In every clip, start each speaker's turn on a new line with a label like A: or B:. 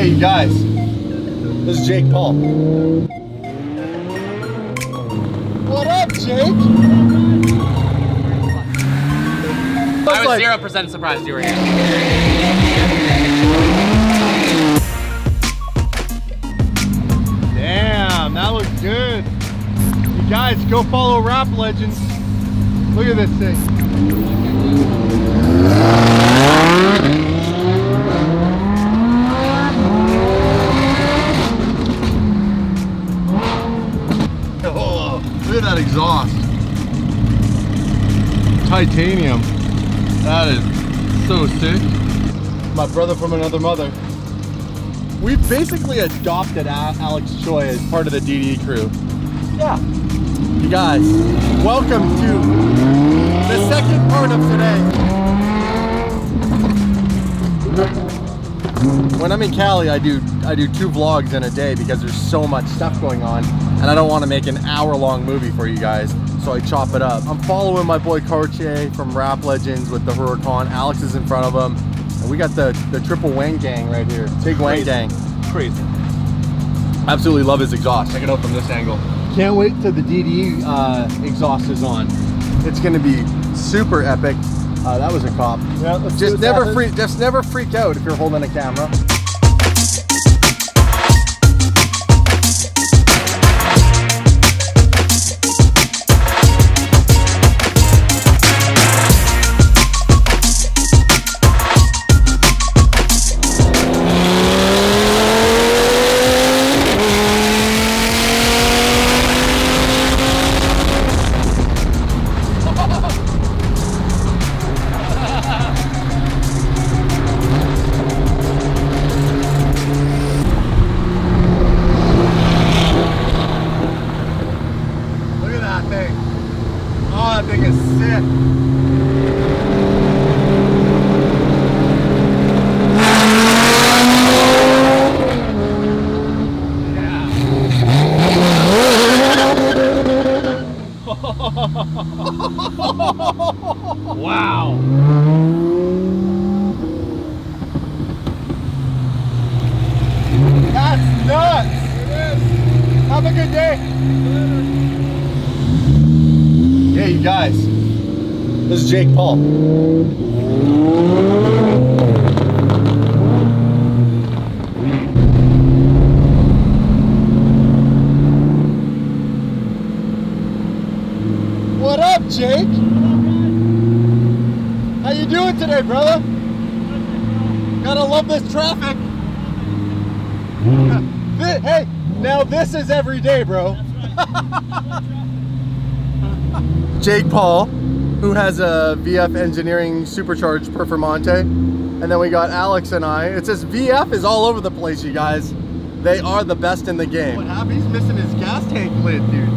A: Hey, you guys. This is Jake Paul. What up, Jake?
B: I was zero percent surprised you were here.
A: Damn, that looks good. You guys, go follow Wrap Legends. Look at this thing. At that exhaust. Titanium. That is so sick. My brother from another mother. We've basically adopted Alex Choi as part of the DD crew. Yeah. You guys, welcome to the second part of today. When I'm in Cali, I do I do two vlogs in a day because there's so much stuff going on, and I don't want to make an hour-long movie for you guys, so I chop it up. I'm following my boy Cartier from Wrap Legends with the Huracan. Alex is in front of him, and we got the the triple Wang gang right here, Big Wang gang.
C: Crazy.
A: Absolutely love his exhaust. Check it out from this angle. Can't wait till the DD uh, exhaust is on. It's gonna be super epic. Uh, that was a cop.
C: Yeah,
A: just never
C: happening.
A: freak. Just never freak out if you're holding a camera. Guys. This is Jake Paul. What up, Jake? How you doing today, brother? Gotta love this traffic. Hey, now this is every day, bro. Jake Paul, who has a VF Engineering Supercharged Performante. And then we got Alex and I. It says VF is all over the place, you guys. They are the best in the game. What happened? He's missing his gas tank lid, dude.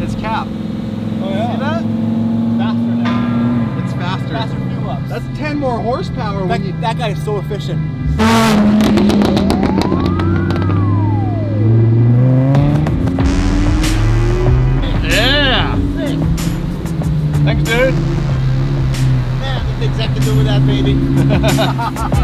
A: His cap.
C: Oh yeah.
A: See that?
C: Faster now.
A: It's faster.
C: Faster fuel ups.
A: That's 10 more horsepower when you
C: That, that guy is so efficient. Do with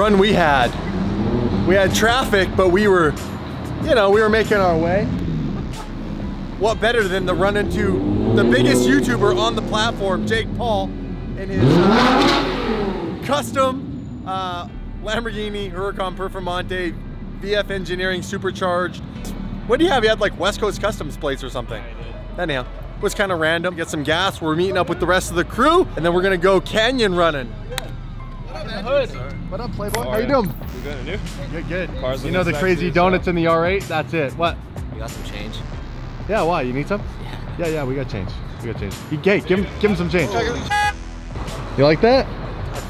A: run we had. We had traffic, but we were, you know, we were making our way. What better than to run into the biggest YouTuber on the platform, Jake Paul, in his uh, custom uh, Lamborghini Huracan Performante VF Engineering Supercharged. What do you have? You had like West Coast Customs plates or something. Anyhow, it was kind of random. Get some gas. We're meeting up with the rest of the crew, and then we're gonna go canyon running. What up, Playboy? How you doing?
D: You good and new?
A: Good, good.
D: Cars
A: you know
D: the
A: the crazy donuts in the R8? That's it. What?
B: You got some change?
A: Yeah, why? You need some? Yeah, yeah, yeah, we got change. We got change. You, Gate, give him, give him some change. You like that?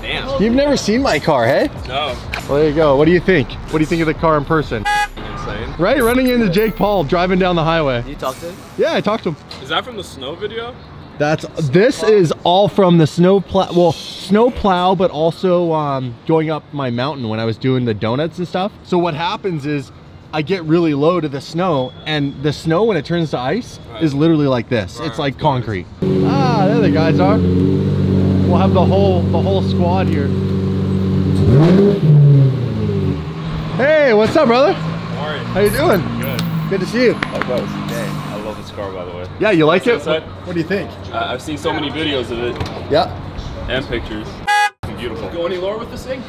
D: Damn.
A: You've never seen my car, hey?
D: No.
A: Well, there you go. What do you think? What do you think of the car in person?
D: Insane.
A: Right, running into Jake Paul driving down the highway.
B: You talked to him?
A: Yeah, I talked to him.
D: Is that from the snow video?
A: That's this is all from the snow plow. Well, snow plow, but also um, going up my mountain when I was doing the donuts and stuff. So what happens is I get really low to the snow, and the snow when it turns to ice
D: Right.
A: is literally like this.
D: Right,
A: it's like concrete. Ah, there the guys are. We'll have the whole the whole squad here. Hey, what's up, brother?
D: How are you?
A: How you doing?
D: Good.
A: Good to see you.
D: Likewise. This car, by the way.
A: Yeah, you like it?
D: Inside?
A: What do you think?
D: Uh, I've seen so many videos of it
A: Yeah.
D: and pictures. Beautiful. Go any lower with this thing?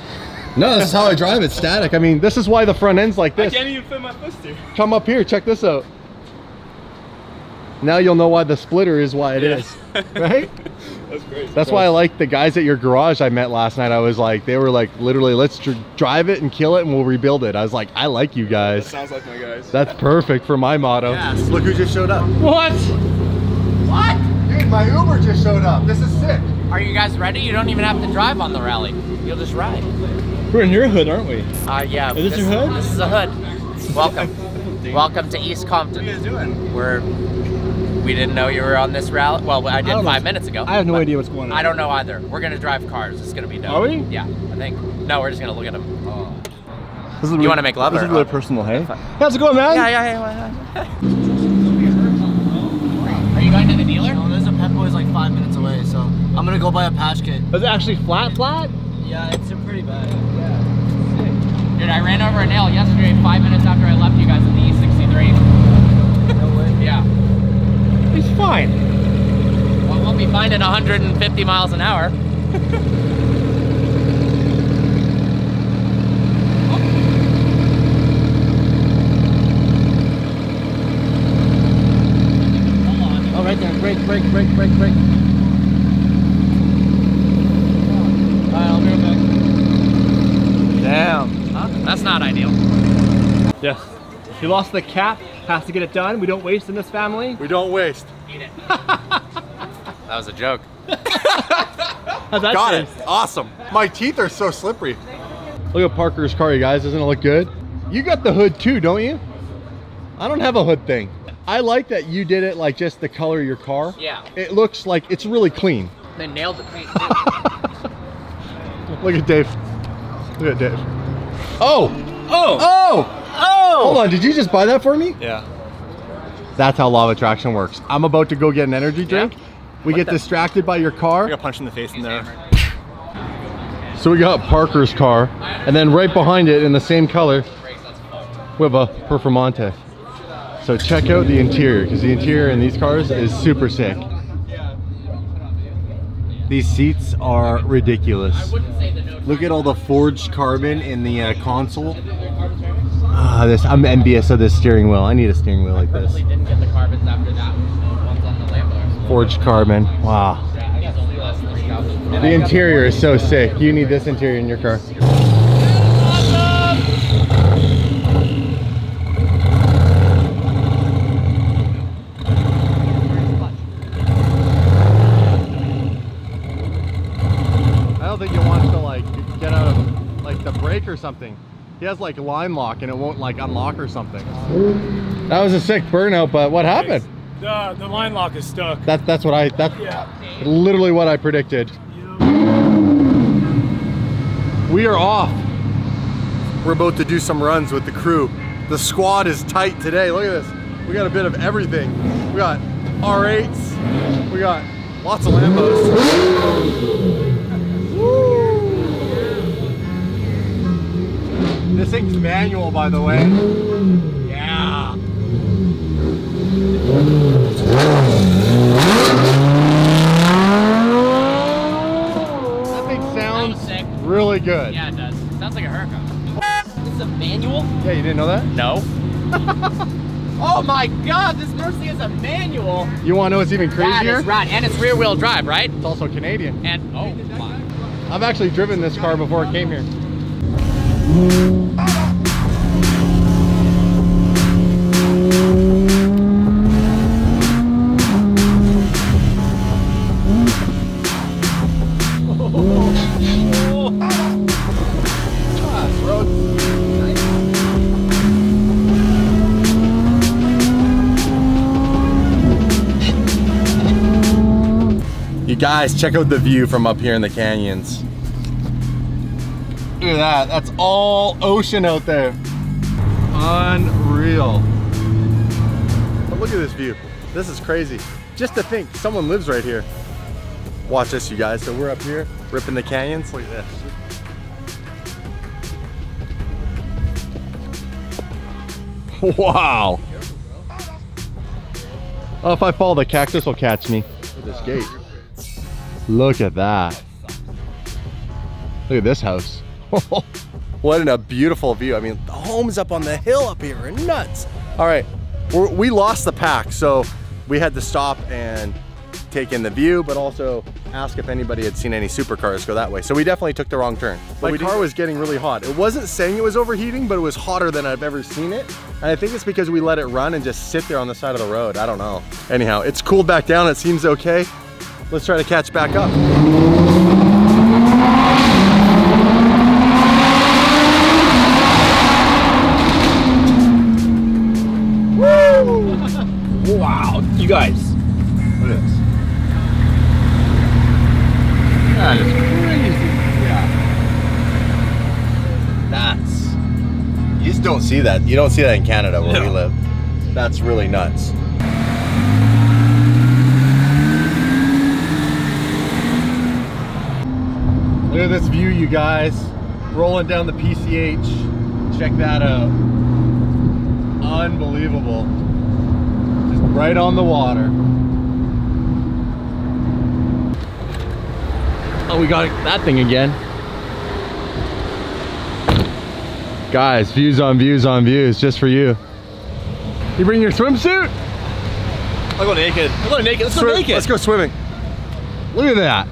A: No, this is how I drive. it, static. I mean, this is why the front end's like
D: I
A: this.
D: can't even fit my fist here.
A: Come up here, check this out. Now you'll know why the splitter is why it
D: Yeah.
A: is, right?
D: That's great.
A: That's why I like the guys at your garage I met last night. I was like, they were like, literally, let's dr- drive it and kill it and we'll rebuild it. I was like, I like you guys.
D: That
A: guys.
D: sounds like my guys.
A: That's perfect for my motto. Yes. Look who just showed up.
B: What? What?
A: Dude, my Uber just showed up. This is sick.
B: Are you guys ready? You don't even have to drive on the rally. You'll just ride.
E: We're in your hood, aren't we?
B: Uh, yeah.
E: Is this your hood?
B: This is a hood. Welcome. Welcome to East Compton.
E: What are you guys doing?
B: We're. We didn't know you were on this rally. Well, I did
E: don't know.
B: five minutes ago.
E: I have no idea what's going on.
B: I don't know either. We're gonna drive cars. It's gonna be dope.
E: Are we?
B: Yeah, I think. No, we're just gonna look at them. Oh.
E: This is
B: You wanna make love
E: This
B: or-
E: is really personal, hey? How's it going, man?
B: Yeah, yeah, yeah. Are you going to the dealer?
C: No, there's a Pep Boys like five minutes away, so I'm gonna go buy a patch kit.
E: Is it actually flat, flat?
C: Yeah, it's pretty bad.
B: Dude, I ran over a nail yesterday, five minutes after I left you guys in the E63.
C: No way.
B: Yeah.
E: It's fine.
B: Well, we'll be fine at 150 miles an hour.
C: Oh, right there. Brake, brake, brake, brake, brake. Alright, I'll be right back.
E: Damn.
B: Huh? That's not ideal.
E: Yes. He lost the cap. Has to get it done. We don't waste in this family.
A: We don't waste.
B: Eat it. that was a joke.
E: How's that
A: Got it. Awesome. My teeth are so slippery. Look at Parker's car, you guys. Doesn't it look good? You got the hood too, don't you? I don't have a hood thing. I like that you did it like just the color of your car.
B: Yeah.
A: It looks like it's really clean.
B: They nailed the paint.
A: Look at Dave. Look at Dave. Oh!
E: Oh!
A: Oh!
E: Oh!
A: Hold on, did you just buy that for me?
E: Yeah.
A: That's how law of Attraction works. I'm about to go get an energy drink. We get distracted by your
E: I
A: car.
E: got punched in the face in there.
A: So we got Parker's car, and then right behind it in the same color, we have a Performante. So check out the interior, because the interior in these cars is super sick. These seats are ridiculous. Look at all the forged carbon in the uh, console. Ah, this I'm envious of this steering wheel. I need a steering wheel like this.
B: Didn't get the carbons after that. Ones on the Lambo.
A: Forged carbon. Wow.
B: I guess only less than 3,000.
A: The interior is so sick. You need this interior in your car. I don't think you want to like get out of like the brake or something. He has like a line lock and it won't like unlock or something. That was a sick burnout, but what happened?
F: The, the line lock is stuck.
A: That, that's what I, that's
F: Yeah.
A: literally what I predicted. We are off. We're about to do some runs with the crew. The squad is tight today. Look at this. We got a bit of everything. We got R8s. We got lots of Lambos. This thing's manual, by the way. Yeah. That thing sounds really good.
B: Yeah, it does. Sounds like a hurricane. This is a manual?
A: Yeah, you didn't know that?
B: No. oh my god, this Mercy is a manual.
A: You want to know what's even crazier?
B: is right, And it's rear wheel drive, right?
A: It's also Canadian.
B: And oh my.
A: I've actually driven this car before it came here. You guys, check out the view from up here in the canyons. Look at that. That's all ocean out there. Unreal. But look at this view. This is crazy. Just to think, someone lives right here. Watch this, you guys. So we're up here, ripping the canyons. Look at this. Wow. Oh, if I fall, the cactus will catch me. With this gate. Look at that. Look at this house. what a beautiful view. I mean, the homes up on the hill up here are nuts. All right, we're, we lost the pack, so we had to stop and take in the view, but also ask if anybody had seen any supercars go that way. So we definitely took the wrong turn. My car was getting really hot. It wasn't saying it was overheating, but it was hotter than I've ever seen it. And I think it's because we let it run and just sit there on the side of the road. I don't know. Anyhow, it's cooled back down. It seems okay. Let's try to catch back up.
E: Wow, you guys.
A: Look at this. That is crazy. Yeah. That's. You just don't see that. You don't see that in Canada where we live. That's really nuts. Look at this view, you guys. Rolling down the PCH. Check that out. Unbelievable. Just right on the water. Oh, we got that thing again. Guys, views on views on views, just for you. You bring your swimsuit?
E: I'll go naked. I'll go naked. Let's go naked.
A: Let's go swimming. Look at that.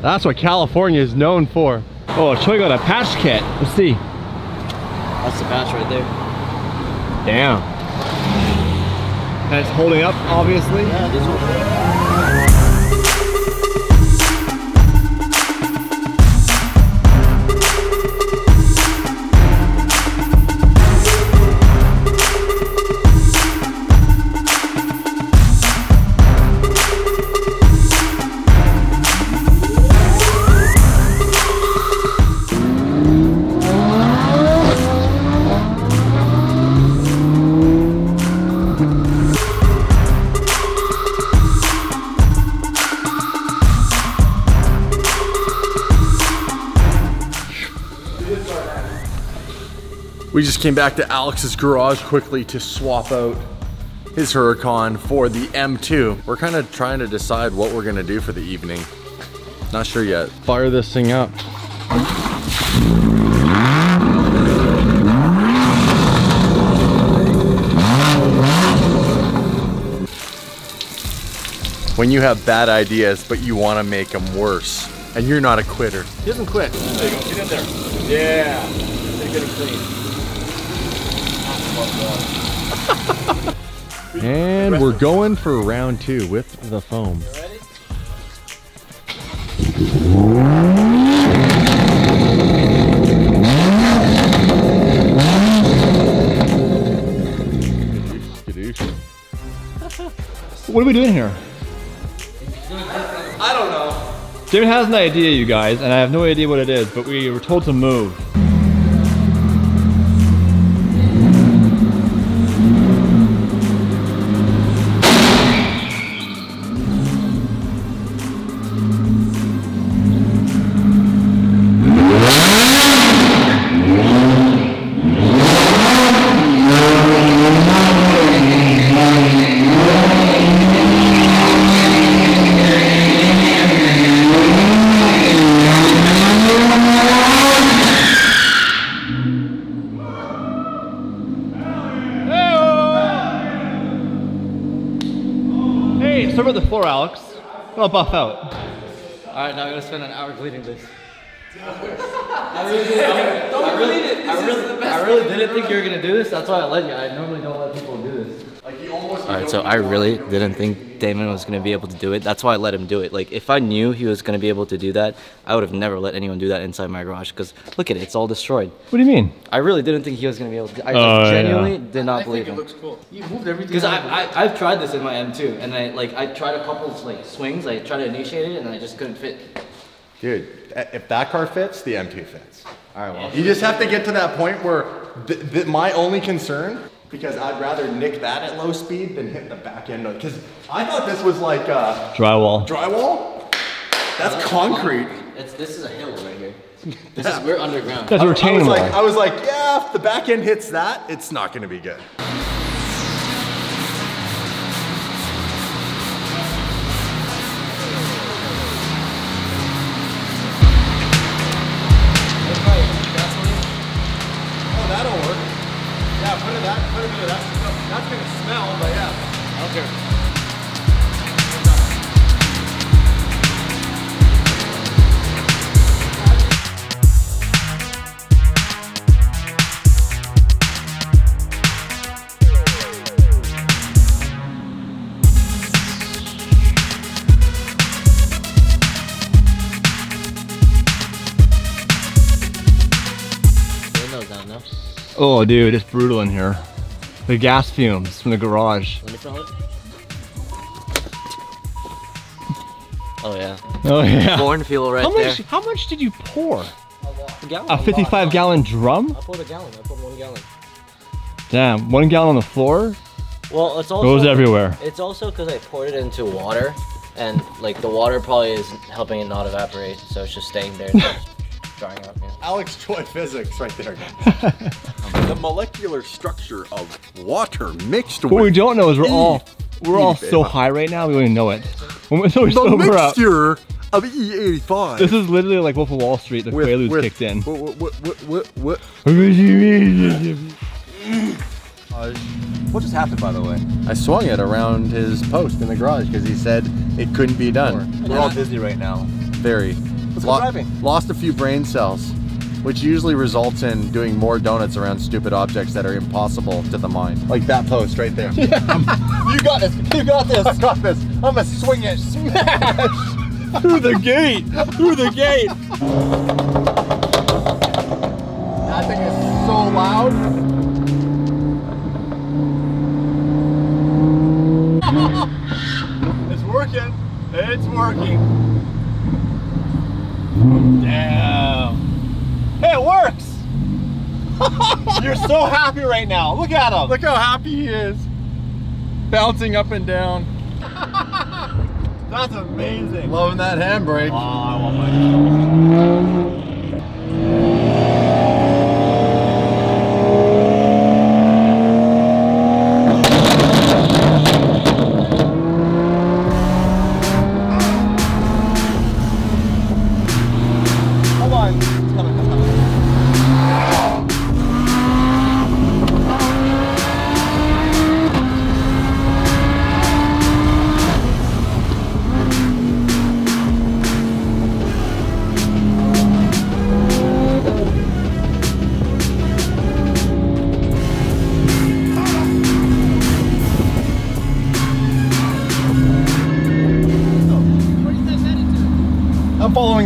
A: That's what California is known for.
E: Oh, Choi got a patch kit. Let's see.
C: That's the patch right there.
E: Damn. It's holding up, obviously.
C: Yeah,
A: We just came back to Alex's garage quickly to swap out his Huracan for the M2. We're kind of trying to decide what we're gonna do for the evening. Not sure yet. Fire this thing up. When you have bad ideas, but you want to make them worse, and you're not a quitter. He doesn't quit. There you go. Get in there. Yeah. Take it clean. and we're going for round two with the foam.
E: What are we doing here? I don't know. David has an idea, you guys, and I have no idea what it is, but we were told to move. Hey, start with the floor, Alex. I'll buff out.
C: Alright, now I'm gonna spend an hour cleaning this. I really, did, I, really, I, really, I really didn't think you were gonna do this. That's why I let you. I normally don't let people do this. Alright, so I really didn't think Damon was gonna be able to do it. That's why I let him do it. Like, if I knew he was gonna be able to do that, I would have never let anyone do that inside my garage. Because look at it, it's all destroyed.
E: What do you mean?
C: I really didn't think he was gonna be able to. I
E: Oh,
C: like,
E: yeah.
C: genuinely did not believe think it him.
G: cool. You moved everything.
C: Because I, I I've tried this in my M2, and I like I tried a couple of, like swings. I tried to initiate it, and I just couldn't fit.
A: Dude, eh, if that car fits, the M2 fits. All right, well. You just have to get to that point where th- th- my only concern, because I'd rather nick that at low speed than hit the back end. of it. Because I thought this was like uh,
E: Drywall.
A: drywall. That's concrete.
C: It's this is a hill right here. This is we're underground.
E: That's a
A: I
E: retaining
A: was
E: wall.
A: like, I was like, yeah, if the back end hits that, it's not going to be good. Oh,
E: dude, it's brutal in here. The gas fumes from the garage.
C: Let me smell it. Oh yeah.
E: Oh yeah.
C: Corn fuel right
E: How
C: there.
E: much? How much did you pour?
C: A gallon.
E: A 55 gallon drum?
C: I poured a gallon. I poured one gallon.
E: Damn, one gallon on the floor
C: Well, it's also
E: goes everywhere.
C: It's also because I poured it into water, and like the water probably is helping it not evaporate, so it's just staying there, and just drying out. Yeah.
A: Alex Choi physics right there. the molecular structure of water mixed with
E: What we don't know is we're all we're all
A: E,
E: so
A: baby.
E: high right now. We don't even know it. When we're so
A: the
E: sober up.
A: mixture of E85.
E: This is literally like Wolf of Wall Street. The Quaaludes kicked in.
A: What, what, what, what, what,
G: What just happened, by the way?
A: I swung it around his post in the garage because he said it couldn't be done.
G: We're all busy right now.
A: Very.
G: Let's go driving.
A: Lost a few brain cells, which usually results in doing more donuts around stupid objects that are impossible to the mind. Like that post right there.
G: Um, you got this. You got this.
A: I got this. I'm gonna swing it. Smash!
E: Through the gate! Through the gate!
A: That thing is so loud.
E: It's working. It's working. Damn. Hey, it works. You're so happy right now. Look at him.
A: Look how happy he is. Bouncing up and down.
E: That's amazing.
A: Loving that handbrake.
E: Oh,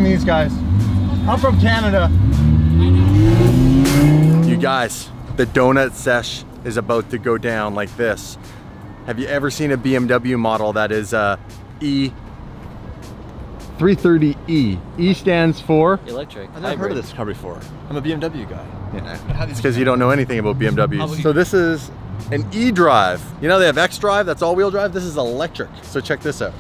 A: these guys. I'm from Canada. You guys, the donut sesh is about to go down like this. Have you ever seen a BMW model that is uh, E 330E? E stands for
C: Electric.
G: I've never heard of this car before. I'm a BMW guy.
A: It's because you don't know anything about BMWs. So this is an E-Drive. You know they have X-Drive, that's all-wheel drive. This is electric. So check this out.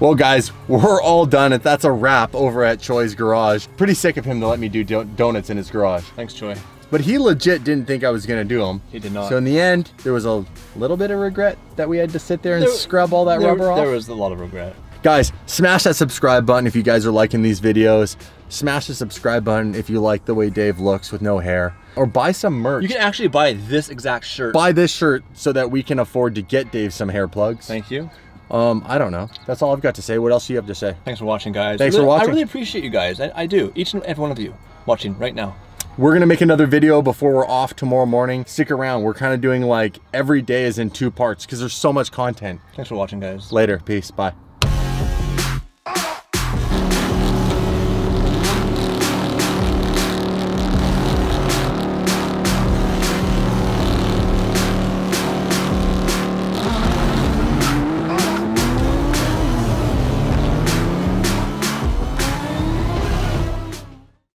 A: Well, guys, we're all done. and That's a wrap over at Choi's garage. Pretty sick of him to let me do do- donuts in his garage.
E: Thanks, Choi.
A: But he legit didn't think I was gonna do them.
E: He did not.
A: So in the end, there was a little bit of regret that we had to sit there and
E: There-
A: scrub all that
E: there,
A: rubber off.
E: There was a lot of regret.
A: Guys, smash that subscribe button if you guys are liking these videos. Smash the subscribe button if you like the way Dave looks with no hair. Or buy some merch.
E: You can actually buy this exact shirt.
A: buy this shirt so that we can afford to get Dave some hair plugs.
E: Thank you.
A: Um, I don't know. That's all I've got to say. What else do you have to say?
E: Thanks for watching, guys.
A: Thanks
E: I
A: for watching.
E: I really appreciate you guys. I, I do. Each and every one of you watching right now.
A: We're gonna make another video before we're off tomorrow morning. Stick around. We're kind of doing like every day is in two parts because there's so much content.
E: Thanks for watching, guys.
A: Later. Peace. Bye.